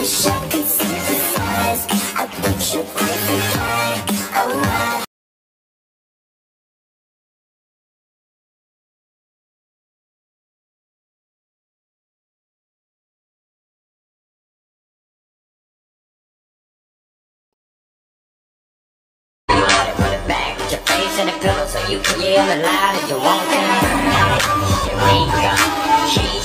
wish I could see the stars I picture perfect heart I want In the pillow so you can yell as loud you want to. Wake up,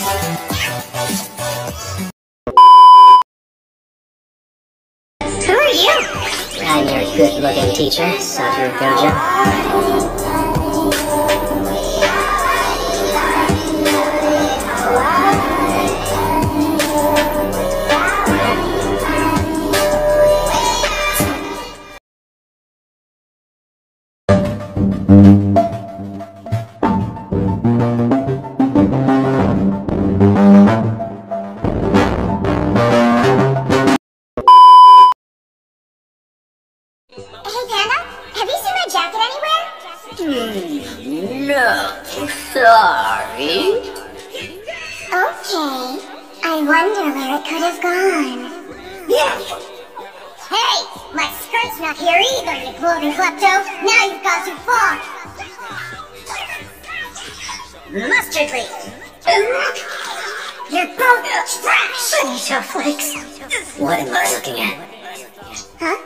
Who are you? I'm your good-looking teacher, Satoru Gojo. Wonder where it could have gone. Hey, my skirt's not here either, you clothing klepto. Now you've gone too far. Mustard tree. You're both trash. Potato flakes. What am I looking at? Huh?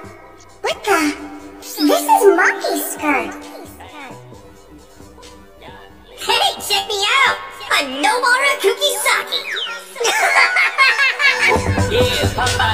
What the? This is Monkey's skirt. Hey, check me out! A Nobara Kugisaki! yeah, Papa,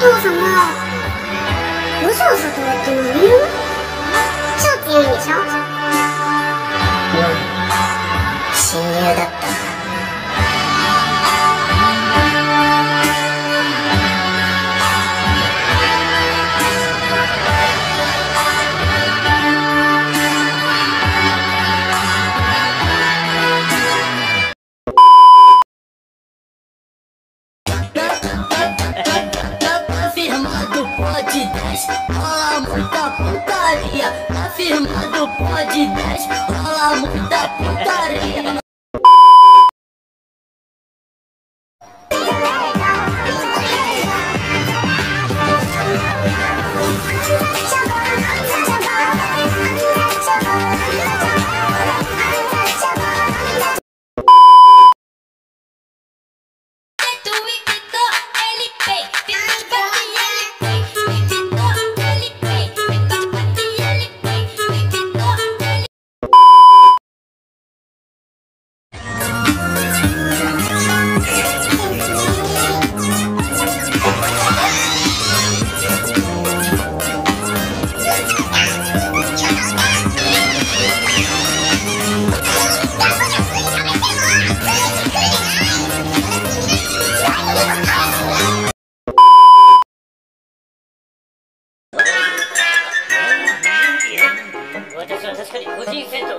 父さんはよとやってもるんでしょ？うん親友だ。った10 Rola muita putaria. Afirmado pode 10 Rola muita putaria 金社長。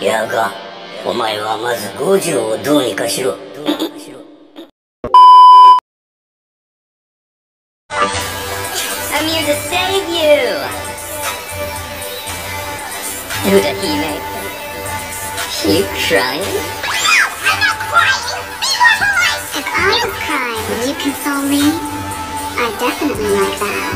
やがお前はまず五条をどうにかしろ。Save you! Utahime. You crying? No, I'm not crying. Be normalized. If I was crying, would you console me? I definitely like that.